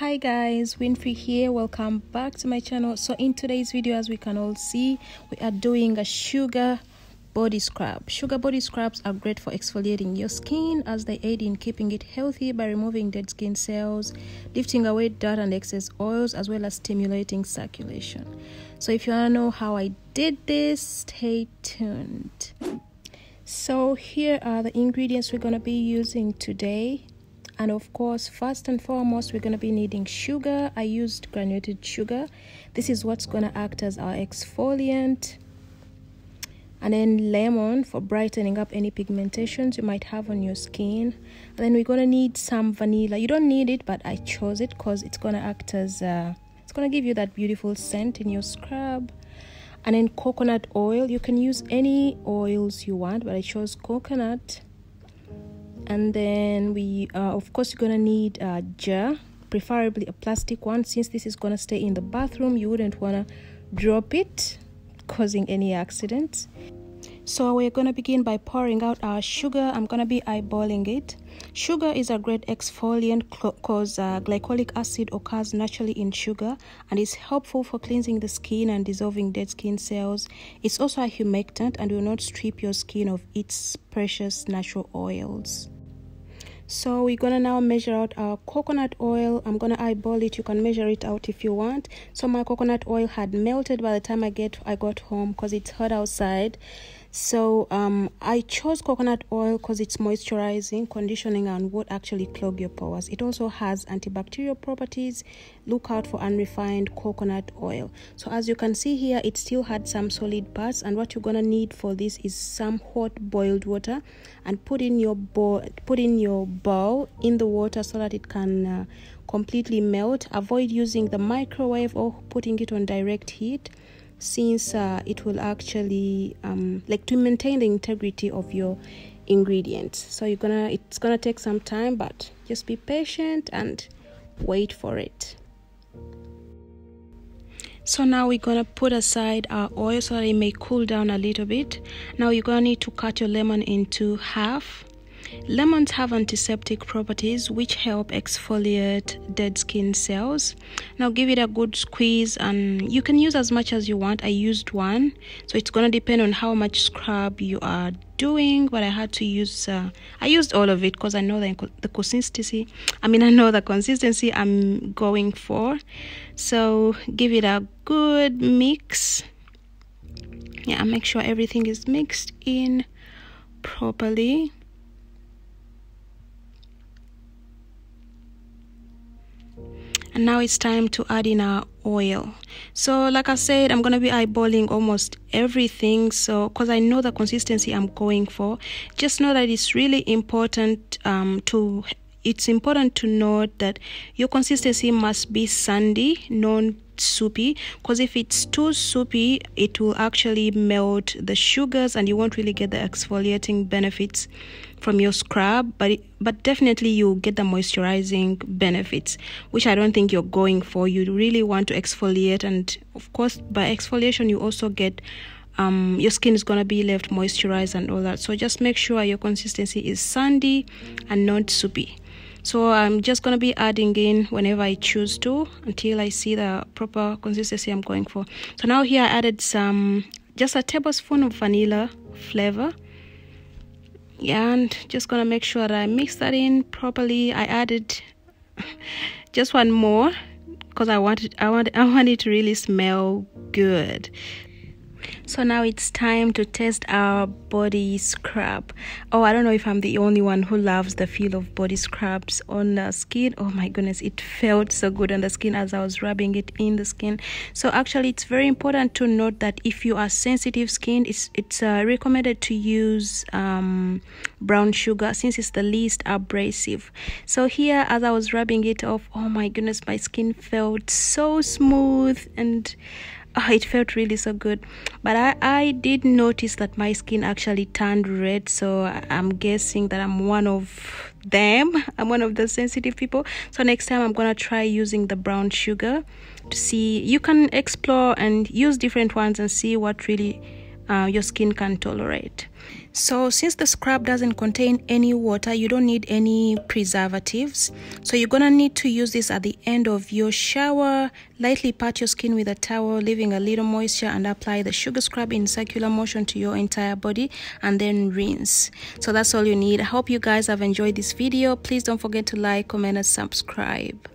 hi guys winfrey here. Welcome back to my channel. So in today's video as we can all see we are doing a sugar body scrub. Sugar body scrubs are great for exfoliating your skin as they aid in keeping it healthy by removing dead skin cells lifting away dirt and excess oils as well as stimulating circulation. So if you want to know how i did this stay tuned. So here are the ingredients we're going to be using today and of course first and foremost we're going to be needing sugar. I used granulated sugar. This is what's going to act as our exfoliant. And then lemon for brightening up any pigmentations you might have on your skin. And then we're going to need some vanilla. You don't need it but i chose it because it's going to act as uh, it's going to give you that beautiful scent in your scrub. And then coconut oil. You can use any oils you want but i chose coconut and then we uh, of course you're gonna need a jar preferably a plastic one. Since this is gonna stay in the bathroom you wouldn't wanna drop it causing any accidents so we're to begin by pouring out our sugar. I'm to be eyeballing it. Sugar is a great exfoliant because uh, glycolic acid occurs naturally in sugar and is helpful for cleansing the skin and dissolving dead skin cells. It's also a humectant and will not strip your skin of its precious natural oils so we're gonna now measure out our coconut oil. I'm gonna eyeball it. You can measure it out if you want. So my coconut oil had melted by the time i get i got home because it's hot outside so um, i chose coconut oil because it's moisturizing conditioning and won't actually clog your pores. It also has antibacterial properties. Look out for unrefined coconut oil. So as you can see here it still had some solid parts and what you're gonna need for this is some hot boiled water and put in your bowl put in your bowl in the water so that it can uh, completely melt. Avoid using the microwave or putting it on direct heat since uh, it will actually um, like to maintain the integrity of your ingredients. So you're gonna it's gonna take some time but just be patient and wait for it. So now we're gonna put aside our oil so that it may cool down a little bit. Now you're gonna need to cut your lemon into half Lemons have antiseptic properties which help exfoliate dead skin cells. Now give it a good squeeze and you can use as much as you want. I used one, so it's going to depend on how much scrub you are doing, but I had to use uh, I used all of it because I know the, the consistency. I mean, I know the consistency I'm going for. So give it a good mix. Yeah, make sure everything is mixed in properly. And now it's time to add in our oil. So like i said i'm gonna be eyeballing almost everything. So because i know the consistency i'm going for. Just know that it's really important um, to it's important to note that your consistency must be sandy non soupy because if it's too soupy it will actually melt the sugars and you won't really get the exfoliating benefits from your scrub but it, but definitely you'll get the moisturizing benefits which i don't think you're going for. You really want to exfoliate and of course by exfoliation you also get um, your skin is going to be left moisturized and all that. So just make sure your consistency is sandy and not soupy so i'm just going to be adding in whenever i choose to until i see the proper consistency i'm going for. So now here i added some just a tablespoon of vanilla flavor. And just gonna make sure that I mix that in properly. I added just one more because I wanted I want I want it to really smell good so now it's time to test our body scrub. Oh i don't know if i'm the only one who loves the feel of body scrubs on the skin. Oh my goodness it felt so good on the skin as i was rubbing it in the skin. So actually it's very important to note that if you are sensitive skin it's it's uh, recommended to use um, brown sugar since it's the least abrasive. So here as i was rubbing it off oh my goodness my skin felt so smooth and oh, it felt really so good. But I, I did notice that my skin actually turned red so i'm guessing that i'm one of them. I'm one of the sensitive people. So next time i'm gonna try using the brown sugar to see. You can explore and use different ones and see what really uh, your skin can tolerate. So since the scrub doesn't contain any water you don't need any preservatives. So you're gonna need to use this at the end of your shower. Lightly pat your skin with a towel leaving a little moisture and apply the sugar scrub in circular motion to your entire body and then rinse. So that's all you need. I hope you guys have enjoyed this video. Please don't forget to like comment and subscribe